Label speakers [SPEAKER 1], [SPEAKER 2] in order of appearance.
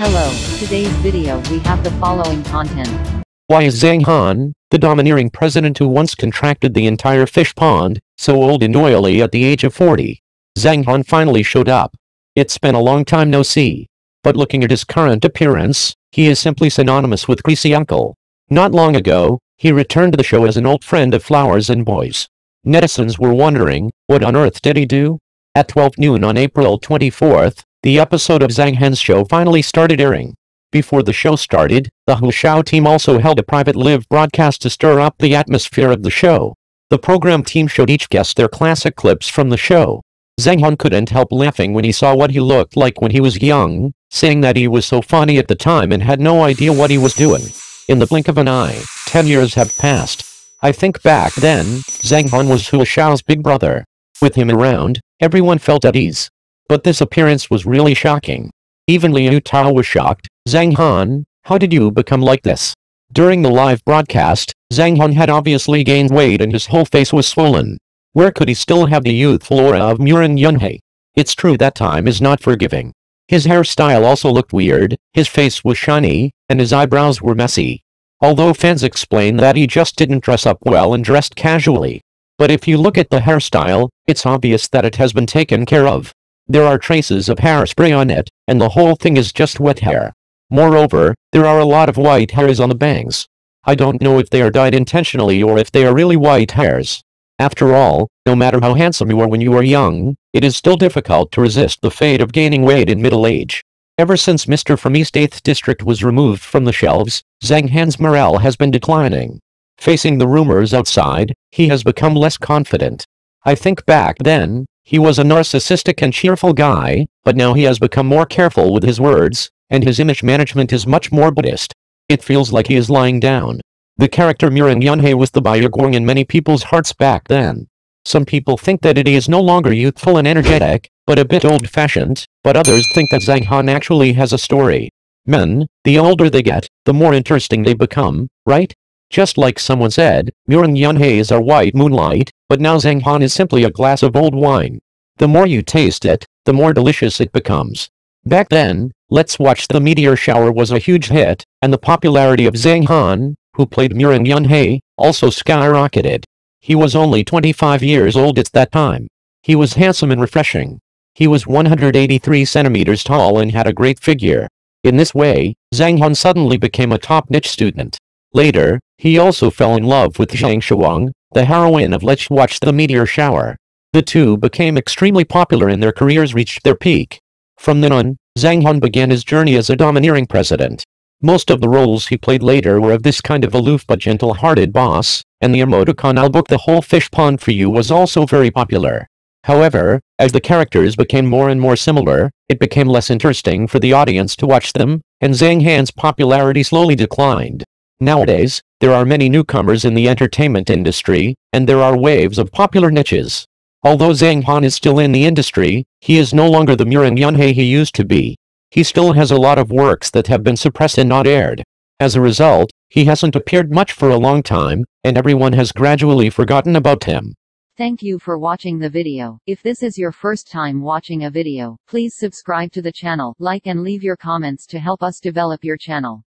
[SPEAKER 1] Hello, today's video we have the following content.
[SPEAKER 2] Why is Zhang Han, the domineering president who once contracted the entire fish pond, so old and oily at the age of 40? Zhang Han finally showed up. It's been a long time no see. But looking at his current appearance, he is simply synonymous with greasy uncle. Not long ago, he returned to the show as an old friend of Flowers and Boys. Netizens were wondering, what on earth did he do? At 12 noon on April 24th, the episode of Zhang Han's show finally started airing. Before the show started, the Hu Hushao team also held a private live broadcast to stir up the atmosphere of the show. The program team showed each guest their classic clips from the show. Zhang Han couldn't help laughing when he saw what he looked like when he was young, saying that he was so funny at the time and had no idea what he was doing. In the blink of an eye, 10 years have passed. I think back then, Zhang Han was Hu Shao's big brother. With him around, everyone felt at ease. But this appearance was really shocking. Even Liu Tao was shocked. Zhang Han, how did you become like this? During the live broadcast, Zhang Han had obviously gained weight and his whole face was swollen. Where could he still have the youthful aura of Murong Yunhai? It's true that time is not forgiving. His hairstyle also looked weird, his face was shiny, and his eyebrows were messy. Although fans explain that he just didn't dress up well and dressed casually. But if you look at the hairstyle, it's obvious that it has been taken care of. There are traces of hairspray on it, and the whole thing is just wet hair. Moreover, there are a lot of white hairs on the bangs. I don't know if they are dyed intentionally or if they are really white hairs. After all, no matter how handsome you are when you are young, it is still difficult to resist the fate of gaining weight in middle age. Ever since Mr. from East 8th District was removed from the shelves, Zhang Han's morale has been declining. Facing the rumors outside, he has become less confident. I think back then, he was a narcissistic and cheerful guy, but now he has become more careful with his words, and his image management is much more Buddhist. It feels like he is lying down. The character Murong Yunhai was the Byagong in many people's hearts back then. Some people think that he is no longer youthful and energetic, but a bit old-fashioned, but others think that Zhang Han actually has a story. Men, the older they get, the more interesting they become, right? Just like someone said, Murong Yunhai is our white moonlight, but now Zhang Han is simply a glass of old wine. The more you taste it, the more delicious it becomes. Back then, Let's Watch the Meteor Shower was a huge hit, and the popularity of Zhang Han, who played Murong Yunhai, also skyrocketed. He was only 25 years old at that time. He was handsome and refreshing. He was 183 centimeters tall and had a great figure. In this way, Zhang Han suddenly became a top niche student. Later, he also fell in love with Zheng Shuang, the heroine of Let's Watch the Meteor Shower. The two became extremely popular and their careers reached their peak. From then on, Zhang Han began his journey as a domineering president. Most of the roles he played later were of this kind of aloof but gentle-hearted boss, and the emoticon I'll book the whole fish pond for you was also very popular. However, as the characters became more and more similar, it became less interesting for the audience to watch them, and Zhang Han's popularity slowly declined. Nowadays, there are many newcomers in the entertainment industry, and there are waves of popular niches. Although Zhang Han is still in the industry, he is no longer the Murong Yunhai he used to be. He still has a lot of works that have been suppressed and not aired. As a result, he hasn't appeared much for a long time, and everyone has gradually forgotten about him.
[SPEAKER 1] Thank you for watching the video. If this is your first time watching a video, please subscribe to the channel, like and leave your comments to help us develop your channel.